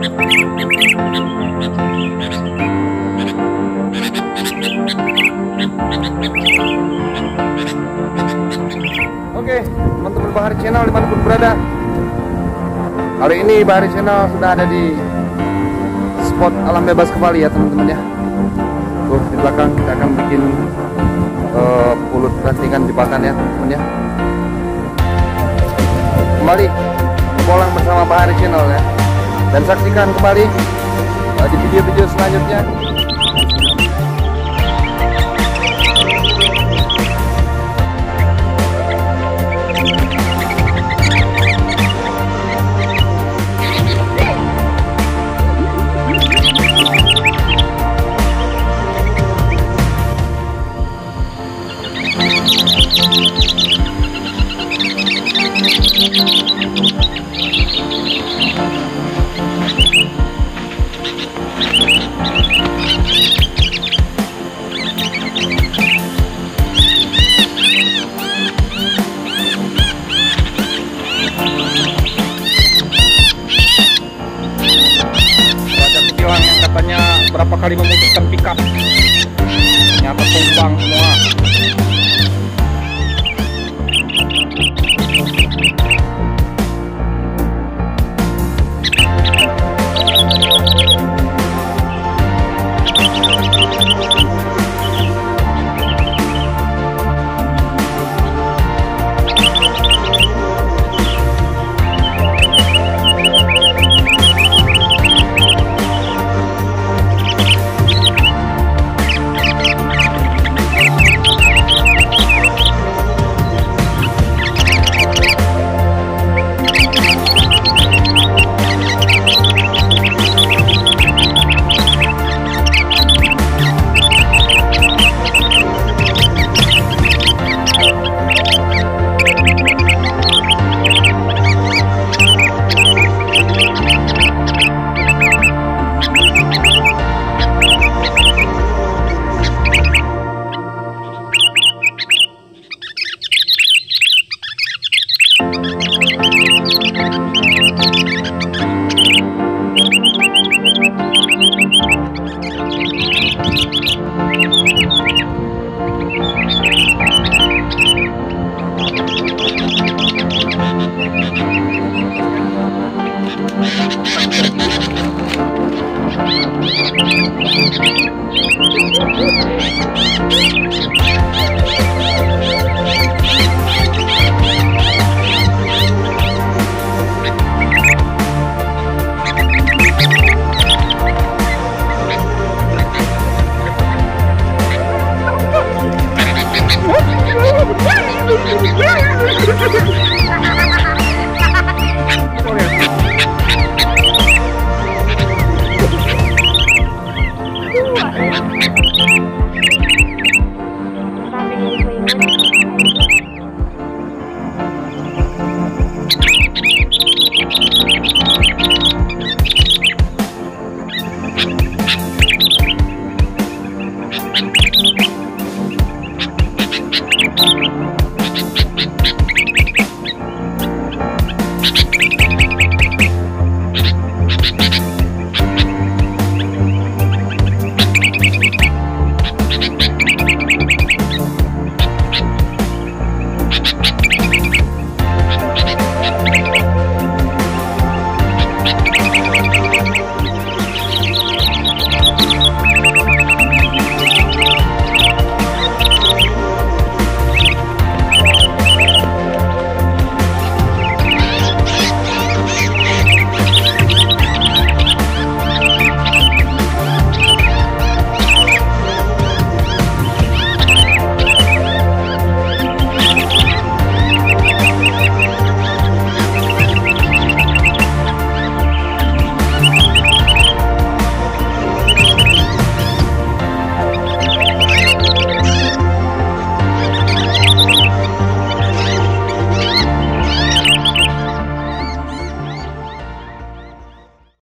Oke, teman-teman Bahari Channel di mana pun berada. Kali ini Bahari Channel sudah ada di spot alam bebas kembali ya teman-teman ya. Tuh di belakang kita akan bikin uh, pulut rantingan jebakan ya teman-teman ya. Kembali pulang bersama Bahari Channel ya Dan saksikan kembali uh, di video-video selanjutnya katanya berapa kali memutuskan pickup ternyata tumbang semua Música